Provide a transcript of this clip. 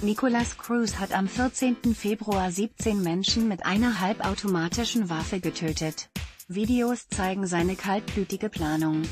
Nicolas Cruz hat am 14. Februar 17 Menschen mit einer halbautomatischen Waffe getötet. Videos zeigen seine kaltblütige Planung.